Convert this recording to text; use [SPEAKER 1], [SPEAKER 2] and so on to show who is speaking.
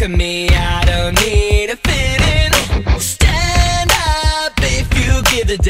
[SPEAKER 1] Look at me, I don't need